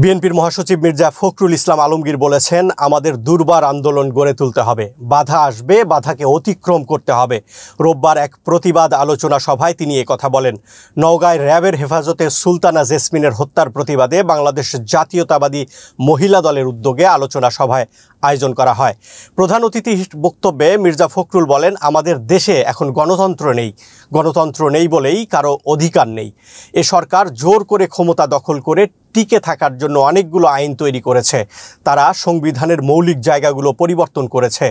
বিএনপির মহাসচিব মির্জা ফখরুল ইসলাম আলমগীর বলেছেন, আমাদের দুর্বার আন্দোলন গড়ে তুলতে হবে। বাধা আসবে, বাধাকে অতিক্রম করতে হবে। রোববার এক প্রতিবাদ আলোচনা সভায় তিনি কথা বলেন। নওগাঁয় র্যাবের হেফাজতে সুলতানা জেসমিনের হত্যার প্রতিবাদে বাংলাদেশ জাতীয়তাবাদী মহিলা দলের উদ্যোগে আলোচনা সভায় আয়োজন করা হয়। প্রধান অতিথি বক্তব্যে মির্জা ফখরুল বলেন, আমাদের দেশে এখন গণতন্ত্র নেই। গণতন্ত্র নেই বলেই কারও অধিকার নেই। এ সরকার জোর করে ক্ষমতা দখল করে টিকে থাকার জন্য অনেকগুলো আইন তৈরি করেছে। তারা সংবিধানের মৌলিক জায়গাগুলো পরিবর্তন করেছে।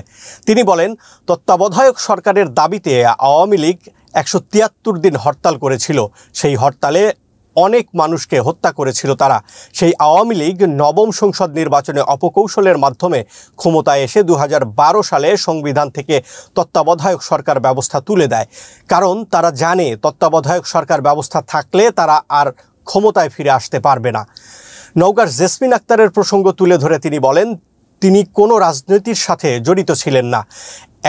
তিনি বলেন, তত্ত্বাবধায়ক সরকারের দাবিতে আওয়ামী লীগ একশো তিয়াত্তর দিন হরতাল করেছিল। সেই হরতালে অনেক মানুষকে হত্যা করেছিল তারা। সেই আওয়ামী লীগ নবম সংসদ নির্বাচনে অপকৌশলের মাধ্যমে ক্ষমতায় এসে দু হাজার বারো সালে সংবিধান থেকে তত্ত্বাবধায়ক সরকার ব্যবস্থা তুলে দেয়। কারণ তারা জানে, তত্ত্বাবধায়ক সরকার ব্যবস্থা থাকলে তারা আর ক্ষমতায় ফিরে আসতে পারবে না। নওগাঁর জেসমিন আক্তারের প্রসঙ্গ তুলে ধরে তিনি বলেন, তিনি কোনো রাজনীতির সাথে জড়িত ছিলেন না।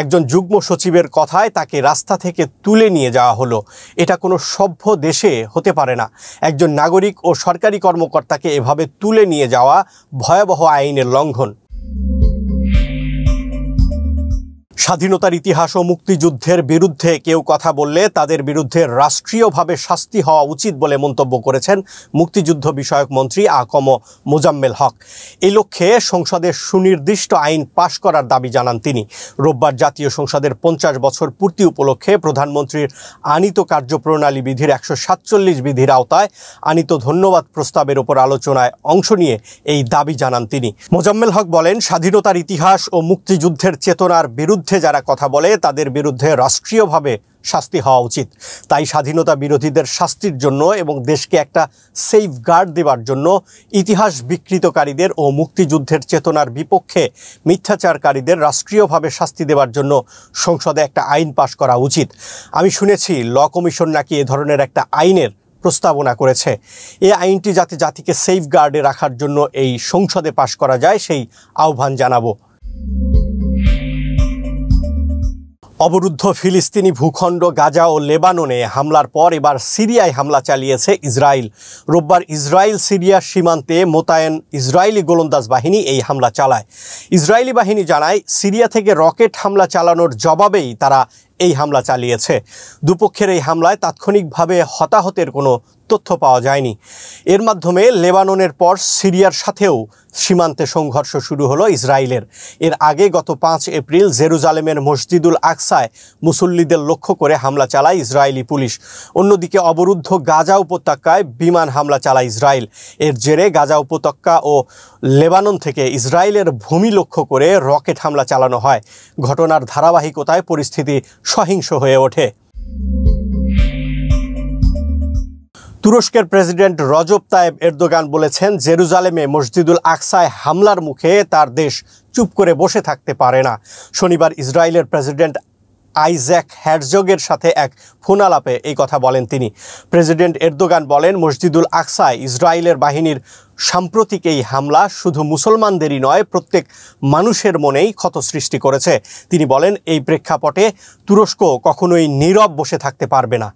একজন যুগ্ম সচিবের কথায় তাকে রাস্তা থেকে তুলে নিয়ে যাওয়া হলো। এটা কোনো সভ্য দেশে হতে পারে না। একজন নাগরিক ও সরকারি কর্মকর্তাকে এভাবে তুলে নিয়ে যাওয়া ভয়াবহ আইনের লঙ্ঘন। স্বাধীনতার ইতিহাস ও মুক্তিযুদ্ধের বিরুদ্ধে কেউ কথা বললে তাদের বিরুদ্ধে রাষ্ট্রীয়ভাবে শাস্তি হওয়া উচিত বলে মন্তব্য করেছেন মুক্তিযুদ্ধ বিষয়ক মন্ত্রী আকম মোজাম্মেল হক। এই লক্ষ্যে সংসদের সুনির্দিষ্ট আইন পাশ করার দাবি জানান তিনি। রোববার জাতীয় সংসদের পঞ্চাশ বছর পূর্তি উপলক্ষে প্রধানমন্ত্রীর আনিত কার্যপ্রণালী বিধির একশো সাতচল্লিশ বিধির আওতায় আনিত ধন্যবাদ প্রস্তাবের ওপর আলোচনায় অংশ নিয়ে এই দাবি জানান তিনি। মোজাম্মেল হক বলেন, স্বাধীনতার ইতিহাস ও মুক্তিযুদ্ধের চেতনার বিরুদ্ধে যারা কথা বলে, তাদের বিরুদ্ধে রাষ্ট্রীয়ভাবে শাস্তি হওয়া উচিত। তাই স্বাধীনতা বিরোধীদের শাস্তির জন্য এবং দেশকে একটা সেফ গার্ড দেওয়ার জন্য ইতিহাস বিকৃতকারীদের ও মুক্তিযুদ্ধের চেতনার বিপক্ষে মিথ্যাচারকারীদের রাষ্ট্রীয়ভাবে শাস্তি দেওয়ার জন্য সংসদে একটা আইন পাশ করা উচিত। আমি শুনেছি, ল কমিশন নাকি এ ধরনের একটা আইনের প্রস্তাবনা করেছে। এই আইনটি যাতে জাতিকে সেফ গার্ডে রাখার জন্য এই সংসদে পাশ করা যায়, সেই আহ্বান জানাব। অবরুদ্ধ ফিলিস্তিনি ভূখণ্ড গাজা ও লেবাননে হামলার পর এবার সিরিয়ায় হামলা চালিয়েছে ইসরায়েল। রোববার ইসরায়েল সিরিয়া সীমান্তে মোতায়েন ইসরায়েলি গোলন্দাজ বাহিনী এই হামলা চালায়। ইসরায়েলি বাহিনী জানায়, সিরিয়া থেকে রকেট হামলা চালানোর জবাবেই তারা এই হামলা চালিয়েছে। দুপক্ষের এই হামলায় তাৎক্ষণিকভাবে হতাহতের কোনো তথ্য পাওয়া যায়নি। এর মাধ্যমে লেবাননের পর সিরিয়ার সাথেও সীমান্তে সংঘর্ষ শুরু হলো ইসরায়েলের। এর আগে গত পাঁচ এপ্রিল জেরুজালেমের মসজিদুল আকসায় মুসল্লিদের লক্ষ্য করে হামলা চালায় ইসরায়েলি পুলিশ। অন্যদিকে অবরুদ্ধ গাজা উপত্যকায় বিমান হামলা চালায় ইসরায়েল। এর জেরে গাজা উপত্যকা ও লেবানন থেকে ইসরায়েলের ভূমি লক্ষ্য করে রকেট হামলা চালানো হয়। ঘটনার ধারাবাহিকতায় পরিস্থিতি সহিংস হয়ে ওঠে। তুরস্কের প্রেসিডেন্ট রজব তায়েব এরদোগান বলেছেন, জেরুজালেমে মসজিদুল আকসায় হামলার মুখে তার দেশ চুপ করে বসে থাকতে পারে না। শনিবার ইসরায়েলের প্রেসিডেন্ট আইজ্যাক হ্যারজগের সাথে এক ফোনালাপে এই কথা বলেন তিনি। প্রেসিডেন্ট এরদোগান বলেন, মসজিদুল আকসায় ইসরায়েলের বাহিনীর সাম্প্রতিক এই হামলা শুধু মুসলমানদেরই নয়, প্রত্যেক মানুষের মনেই ক্ষত সৃষ্টি করেছে। তিনি বলেন, এই প্রেক্ষাপটে তুরস্ক কখনোই নীরব বসে থাকতে পারবে না।